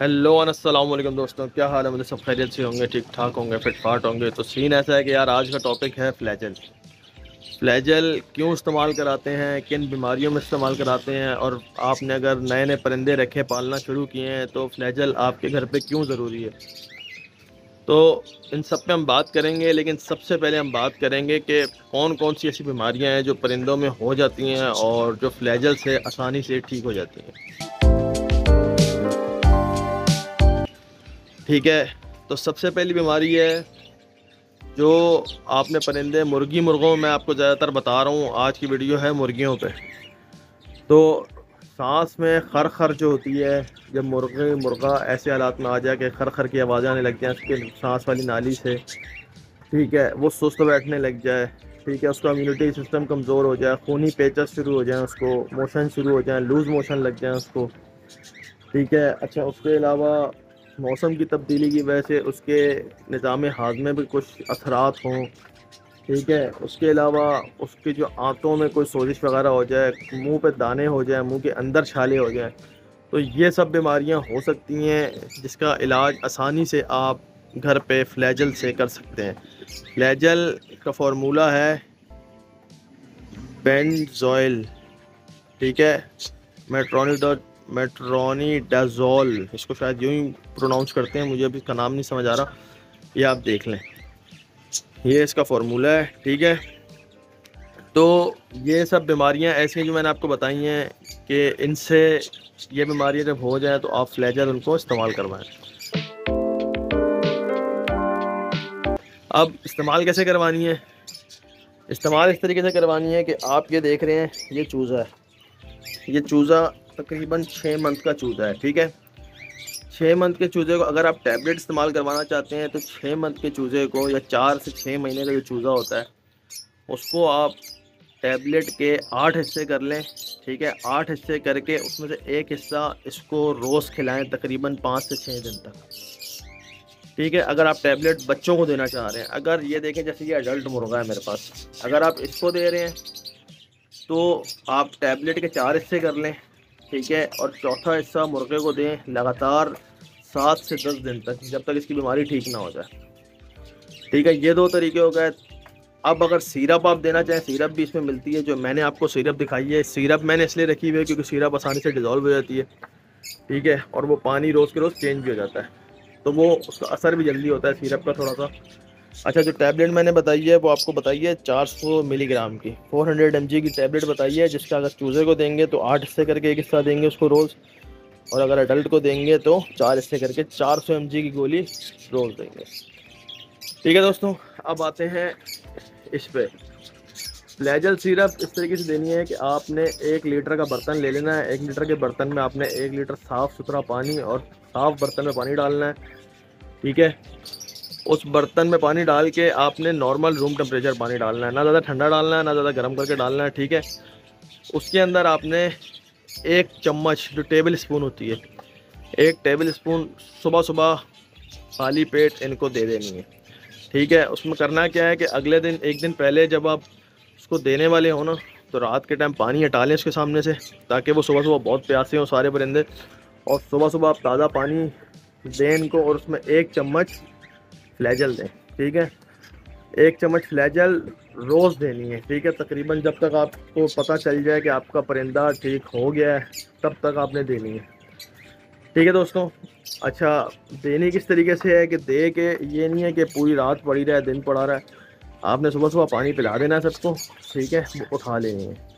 Hello वालेकुम दोस्तों, क्या हाल है? मुझे सब खैरियत से होंगे, ठीक ठाक होंगे, फिट फाट होंगे। तो सीन ऐसा है कि यार आज का टॉपिक है फ्लैजल फ्लैजल क्यों इस्तेमाल कराते हैं, किन बीमारियों में इस्तेमाल कराते हैं? और आपने अगर नए नए परिंदे रखे, पालना शुरू किए हैं तो फ्लैजल आपके घर पे क्यों ज़रूरी है? तो इन सब पे हम बात करेंगे, लेकिन सबसे पहले हम बात करेंगे कि कौन कौन सी ऐसी बीमारियाँ हैं जो परिंदों में हो जाती हैं और जो फ्लैजल से आसानी से ठीक हो जाती हैं। ठीक है? तो सबसे पहली बीमारी है जो आपने परिंदे मुर्गी मुर्गों में आपको ज़्यादातर बता रहा हूँ। आज की वीडियो है मुर्गियों पे। तो सांस में खर खर जो होती है, जब मुर्गे, मुर्गा ऐसे हालात में आ जाए कि खर खर की आवाज़ आने लग जाए, उसके सांस वाली नाली से, ठीक है, वो सुस्त बैठने लग जाए, ठीक है, उसका इम्यूनिटी सिस्टम कमज़ोर हो जाए, खूनी पेचस शुरू हो जाए उसको, मोशन शुरू हो जाए, लूज़ मोशन लग जाए उसको, ठीक है। अच्छा उसके अलावा मौसम की तब्दीली की वजह से उसके निज़ाम हाजमे भी कुछ असरात हों, ठीक है? उसके अलावा उसके जो आंतों में कोई सोजिश वगैरह हो जाए, मुँह पे दाने हो जाए, मुँह के अंदर छाले हो जाए तो ये सब बीमारियाँ हो सकती हैं, जिसका इलाज आसानी से आप घर पे फ्लैजल से कर सकते हैं। फ्लैजल का फार्मूला है बेंजोइल, ठीक है? मेट्रोनिक मेट्रोनी डाजोल, इसको शायद यूँ ही प्रोनाउंस करते हैं, मुझे अभी इसका नाम नहीं समझ आ रहा। ये आप देख लें। ये इसका फार्मूला है, ठीक है? तो ये सब बीमारियाँ ऐसी हैं जो मैंने आपको बताई हैं कि इनसे ये बीमारियाँ जब हो जाए तो आप फ्लैजर उनको इस्तेमाल करवाएँ। अब इस्तेमाल कैसे करवानी है? इस्तेमाल इस तरीके से करवानी है कि आप ये देख रहे हैं, ये चूज़ा है। ये चूज़ा तकरीबन छः मंथ का चूज़ा है, ठीक है? छः मंथ के चूज़े को अगर आप टैबलेट इस्तेमाल करवाना चाहते हैं तो छः मंथ के चूज़े को या चार से छः महीने का जो चूज़ा होता है, उसको आप टैबलेट के आठ हिस्से कर लें, ठीक है? आठ हिस्से करके उसमें से एक हिस्सा इसको रोज़ खिलाएँ, तकरीबन पाँच से छः दिन तक। ठीक है? अगर आप टैबलेट बच्चों को देना चाह रहे हैं, अगर ये देखें, जैसे ये अडल्ट मुर्गा है मेरे पास, अगर आप इसको दे रहे हैं तो आप टैबलेट के चार हिस्से कर लें ठीक है, और चौथा हिस्सा मुर्गे को दें लगातार सात से दस दिन तक, जब तक इसकी बीमारी ठीक ना हो जाए। ठीक है, ये दो तरीके हो गए। अब अगर सिरप आप देना चाहें, सिरप भी इसमें मिलती है, जो मैंने आपको सिरप दिखाई है। सिरप मैंने इसलिए रखी हुई है क्योंकि सिरप आसानी से डिज़ोल्व हो जाती है। ठीक है, और वो पानी रोज़ के रोज़ चेंज भी हो जाता है। तो वो उसका असर भी जल्दी होता है सिरप का थोड़ा सा। अच्छा जो टैबलेट मैंने बताई है, वो आपको बताई है 400 मिलीग्राम की। 400 हंड्रेड एम की टैबलेट बताई है, जिसका अगर चूज़े को देंगे तो आठ हिस्से करके एक हिस्सा देंगे उसको रोज़, और अगर अडल्ट को देंगे तो चार हिस्से करके 400 सौ की गोली रोज़ देंगे। ठीक है दोस्तों, अब आते हैं इस पर फ्लैजल सिरप इस तरीके से देनी है कि आपने एक लीटर का बर्तन ले लेना है। एक लीटर के बर्तन में आपने एक लीटर साफ़ सुथरा पानी और साफ़ बर्तन में पानी डालना है। ठीक है? उस बर्तन में पानी डाल के आपने नॉर्मल रूम टेम्परेचर पानी डालना है। ना ज़्यादा ठंडा डालना है, ना ज़्यादा गर्म करके डालना है, ठीक है? उसके अंदर आपने एक चम्मच, जो टेबल स्पून होती है, एक टेबल स्पून सुबह सुबह खाली पेट इनको दे देनी है, ठीक है? उसमें करना क्या है कि अगले दिन, एक दिन पहले जब आप उसको देने वाले हो ना तो रात के टाइम पानी हटा लें उसके सामने से, ताकि वो सुबह सुबह बहुत प्यासे हों सारे परिंदे। और सुबह सुबह आप ताज़ा पानी दें इनको, और उसमें एक चम्मच फ्लैजल दें, ठीक है? एक चम्मच फ्लैजल रोज़ देनी है, ठीक है? तकरीबन जब तक आपको पता चल जाए कि आपका परिंदा ठीक हो गया है, तब तक आपने देनी है। ठीक है दोस्तों? अच्छा देनी किस तरीके से है कि दे के, ये नहीं है कि पूरी रात पड़ी रहे, दिन पड़ा रहा। है आपने सुबह सुबह पानी पिला देना है सबको, ठीक है? उठा लेनी है।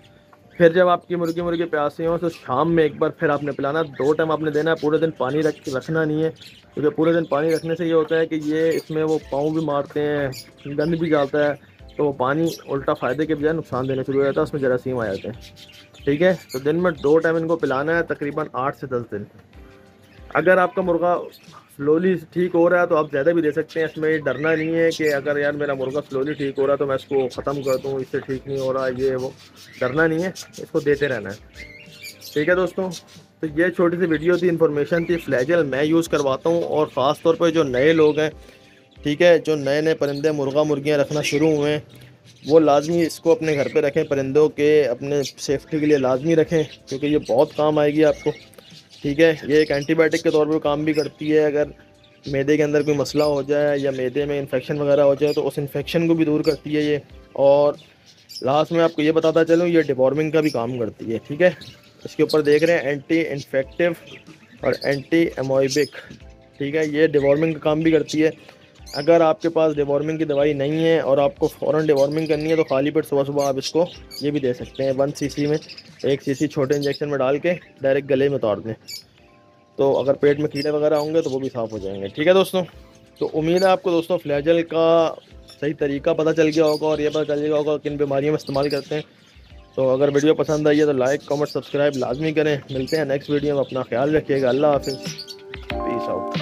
फिर जब आपकी मुर्गी मुर्गी प्यासी हो तो शाम में एक बार फिर आपने पिलाना। दो टाइम आपने देना है, पूरे दिन पानी रख रखना नहीं है, क्योंकि पूरे दिन पानी रखने से ये होता है कि ये इसमें वो पाँव भी मारते हैं, गंद भी जाता है तो वो पानी उल्टा फ़ायदे के बजाय नुकसान देने शुरू हो जाता है, उसमें जरासीम आ जाते हैं। ठीक है? तो दिन में दो टाइम इनको पिलाना है, तकरीबन आठ से दस दिन। अगर आपका मुर्गा स्लोली ठीक हो रहा है तो आप ज़्यादा भी दे सकते हैं। इसमें डरना नहीं है कि अगर यार मेरा मुर्गा स्लोली ठीक हो रहा है तो मैं इसको ख़त्म कर दूँ, इससे ठीक नहीं हो रहा, ये वो। डरना नहीं है, इसको देते रहना है। ठीक है दोस्तों तो ये छोटी सी वीडियो थी इन्फॉर्मेशन थी फ्लैजल मैं यूज़ करवाता हूँ और ख़ास तौर पर जो नए लोग हैं, ठीक है, जो नए नए परिंदे मुर्गा मुर्गियाँ रखना शुरू हुए हैं, वो लाजमी इसको अपने घर पे रखें, परिंदों के अपने सेफ्टी के लिए लाजमी रखें, क्योंकि ये बहुत काम आएगी आपको। ठीक है, ये एक एंटीबायोटिक के तौर पर काम भी करती है, अगर मैदे के अंदर कोई मसला हो जाए या मैदे में इन्फेक्शन वगैरह हो जाए तो उस इन्फेक्शन को भी दूर करती है ये। और लास्ट में आपको ये बताता चलूँ, ये डिबॉर्मिंग का भी काम करती है, ठीक है? इसके ऊपर देख रहे हैं एंटी इन्फेक्टिव और एंटी एमोइबिक ठीक है? ये डिवॉर्मिंग का काम भी करती है। अगर आपके पास डिवॉर्मिंग की दवाई नहीं है और आपको फ़ौरन डिवॉर्मिंग करनी है तो खाली पेट सुबह सुबह आप इसको ये भी दे सकते हैं। वन सीसी में, एक सीसी छोटे इंजेक्शन में डाल के डायरेक्ट गले में उतार दें। तो अगर पेट में कीड़े वगैरह होंगे तो वो भी साफ़ हो जाएँगे। ठीक है दोस्तों? तो उम्मीद है आपको दोस्तों फ्लैजल का सही तरीका पता चल गया होगा और ये पता चल गया होगा किन बीमारियों में इस्तेमाल करते हैं। तो अगर वीडियो पसंद आई है तो लाइक कमेंट सब्सक्राइब लाजमी करें। मिलते हैं नेक्स्ट वीडियो में। अपना ख्याल रखिएगा। अल्लाह हाफिज़। Peace out